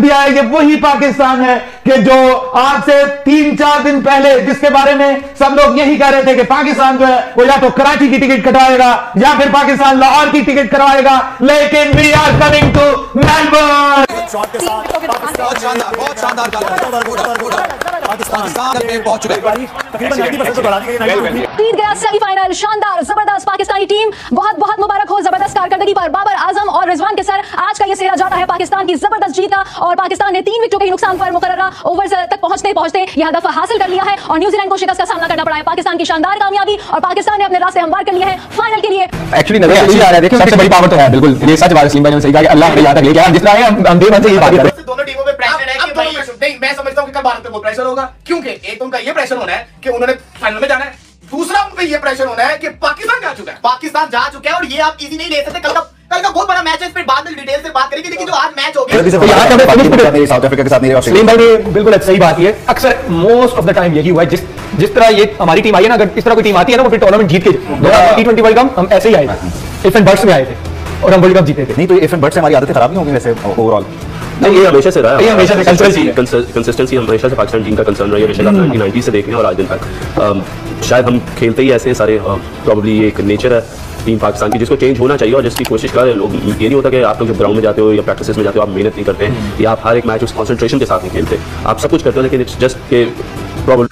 दिया है ये वही पाकिस्तान है कि जो आज से तीन, चार दिन पहले जिसके बारे में सब लोग यही कह रहे थे कि पाकिस्तान जो है, वो या तो कराची की टिकट कटवाएगा, या फिर पाकिस्तान लाहौर की टिकट करवाएगा। लेकिन we are coming to Melbourne shot के साथ बहुत शानदार बहुत शानदार पाकिस्तान में पहुँच चुके तकरीबन 90% से बढ़ा दी गई जीत गया सेमीफाइनल, शानदार, ज़बरदस्त पाकिस्तानी टीम बहुत बहुत मुबारक। हो कारकर्दगी पर बाबर आज़म और रिजवान के सर आज का ये सेहरा जाता है पाकिस्तान की ज़बरदस्त जीत का और पाकिस्तान ने तीन विकेटों के नुकसान पर मुकर्रा ओवर तक पहुँचते पहुँचते यह हदफ हासिल कर लिया है और न्यूजीलैंड को शिकस्त का सामना करना पड़ा है। पाकिस्तान की शानदार कामयाबी और पाकिस्तान ने अपने रास्ते हमवार कर लिए हैं फाइनल के लिए। एक्चुअली नज़र यही आ रहा है। देखिए सबसे बड़ी पावर तो है बिल्कुल। ये सच बात सीम भाई ने सही कहा कि अल्लाह हमें यहाँ हम जितना आए हम से ये बात कर रहे। हैं दोनों टीमों पे प्रेशर है कि भाई नहीं मैं समझता हूँ कि कल भारत पे बहुत प्रेशर होगा। क्योंकि एक तो उनका ये प्रेशर होना है कि उन्होंने फाइनल में जाना है। पे ये प्रेशर होना है कि पाकिस्तान जा चुका है। पाकिस्तान जा चुका है और ये आप इजी नहीं ले सकते। कल का कल का बहुत बड़ा मैच है इस पे बाद में डिटेल से बात करेंगे। लेकिन जो आज मैच हो गया साउथ अफ्रीका के साथ मेरे सलीम भाई बिल्कुल सही बात है अक्सर मोस्ट ऑफ़ द टाइम यही हुआ है। जिस जिस तरह ये हमारी टीम आई है ना अगर इस तरह कोई टीम आती है ना वो फिर टूर्नामेंट जीत के टी ट्वेंटी वर्ल्ड कप हम ऐसे ही आए थे। इफ़ एंड बर्ड्स में आए थे और हम वर्ल्ड कप जीते थे। नहीं तो ये एफएन बट से हमारी आदतें खराब नहीं होंगी वैसे ओवरऑल नहीं ये हमेशा से रहा है। हमेशा से कंसिस्टेंसी हमेशा से पाकिस्तान टीम का कंसर्न रही है। से देखें और आज दिन तक शायद हम खेलते ही ऐसे सारे प्रॉब्ली ये एक नेचर है टीम पाकिस्तान की जिसको चेंज होना चाहिए और जिसकी कोशिश कर रहे हैं लोग। ये नहीं होता कि आप लोग जब ग्राउंड में जाते हो या प्रैक्टिस में जाते हो आप मेहनत नहीं करते या आप हर एक मैच उस कॉन्सेंट्रेशन के साथ नहीं खेलते। आप सब कुछ करते हो लेकिन इट्स जस्ट के प्रॉब्लम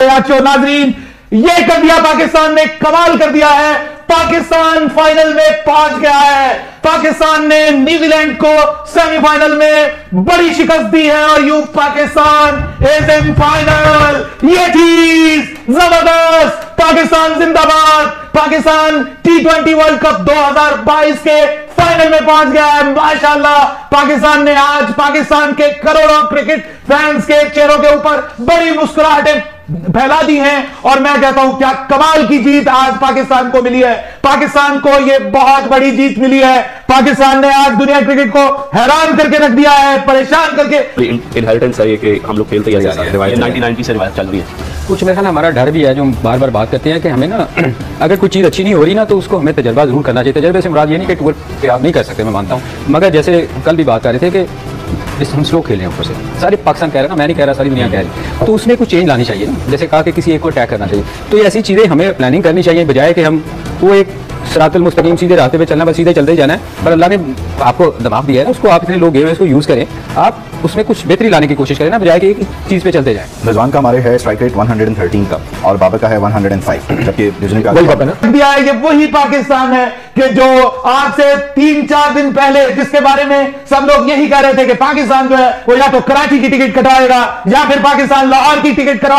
अच्छो नाजरीन ये कर दिया पाकिस्तान ने कमाल कर दिया है। पाकिस्तान फाइनल में पहुँच गया है। पाकिस्तान ने न्यूजीलैंड को सेमीफाइनल में बड़ी शिकस्त दी है और you Pakistan is in final ये चीज़ ज़बरदस्त। पाकिस्तान जिंदाबाद। Pakistan T twenty world cup 2022 के फाइनल में पहुँच गया है। माशाल्लाह। पाकिस्तान ने आज पाकिस्तान के करोड़ों क्रिकेट फैंस के चेहरों के ऊपर बड़ी मुस्कुराहटें फैला दी हैं और मैं कहता हूँ क्या कमाल की जीत आज पाकिस्तान को मिली है। पाकिस्तान को यह बहुत बड़ी जीत मिली है। पाकिस्तान ने आज दुनिया क्रिकेट को हैरान करके रख दिया है परेशान करके। इनहेरिटेंस है कि हम लोग खेलते ही है। कुछ मेरे ख्याल हमारा डर भी है जो हम बार बार बात करते हैं कि हमें ना अगर कोई चीज़ अच्छी नहीं हो रही ना तो उसको हमें तजर्बा ज़रूर करना चाहिए। तजर्बे से मुराद ये नहीं कि टूर पे आप नहीं कर सकते मैं मानता हूँ। मगर जैसे कल भी बात कर रहे थे कि इस हम स्लो खेल रहे हैं ऊपर से। सारे पाकिस्तान कह रहे है ना मैं नहीं कह रहा सारी दुनिया कह रही तो उसमें कुछ चेंज लानी चाहिए ना। जैसे कहा कि किसी एक को अटैक करना चाहिए। तो ये ऐसी चीज़ें हमें प्लानिंग करनी चाहिए बजाय कि हम वो एक सरातल मुस्तकीम सीधे रास्ते पे चलना बस सीधे चलते जाना है। पर अल्लाह ने आपको दबाव दिया है उसको आप इतने लोग गए हैं, उसको यूज़ करें। आप उसमें कुछ बेहतरी लाने की कोशिश करें ना बजाय कि एक चीज़ पे चलते जाए। रिजवान का हमारे है स्ट्राइक रेट 113 का और बाबर का है 105 जबकि न्यूजीलैंड का वर्ल्ड कप है ना। बीआई ये वही पाकिस्तान है कि जो आज से तीन चार दिन पहले जिसके बारे में सब लोग यही कह रहे थे कि पाकिस्तान जो है वो या तो कराची की टिकट कटवाएगा या फिर पाकिस्तान लाहौर की टिकट करवाएगा